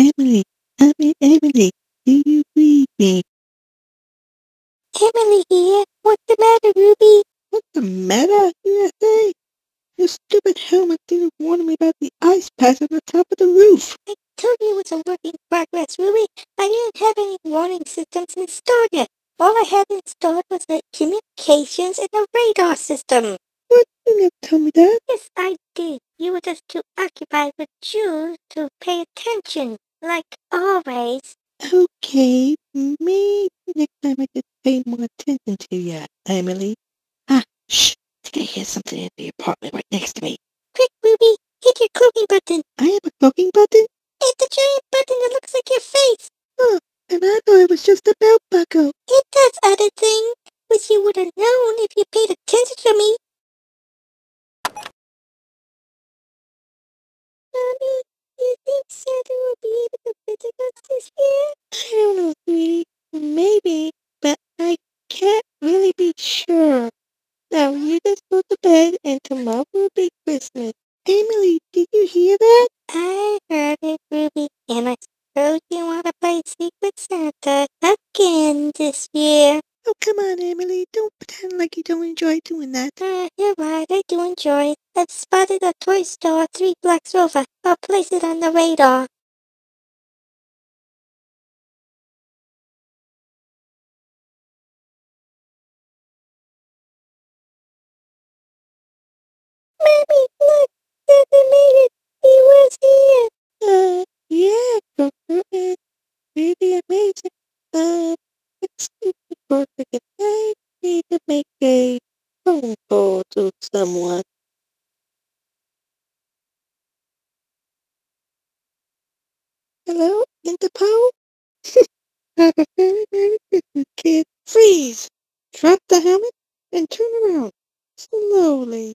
Emilie, I mean Emilie, do you read me? Emilie here. What's the matter, Ruby? What's the matter, you say? Your stupid helmet didn't warn me about the ice patch on the top of the roof. I told you it was a work in progress, Ruby. I didn't have any warning systems installed yet. All I had installed was the communications and the radar system. What? You never told me that. Yes, I did. You were just too occupied with Jules to pay attention, like always. Okay, maybe next time I just pay more attention to you, Emilie. Ah, shh. I think I hear something in the apartment right next to me. Quick, Ruby, hit your cloaking button. I have a cloaking button? It's the giant button that looks like your face. Oh, and I thought it was just a belt buckle. It does other things, which you would have known if you paid attention to me. Year? I don't know, sweetie. Maybe, but I can't really be sure. Now, you just go to bed, and tomorrow will be Christmas. Emilie, did you hear that? I heard it, Ruby, and I suppose you want to play Secret Santa again this year. Oh, come on, Emilie. Don't pretend like you don't enjoy doing that. Uh, you're right, I do enjoy it. I've spotted a toy store three blocks over. I'll place it on the radar. really amazing, uh, it's super perfect I need to make a phone call to someone. Hello, Interpol? I have a very, very busy kid. Freeze! Drop the helmet and turn around slowly.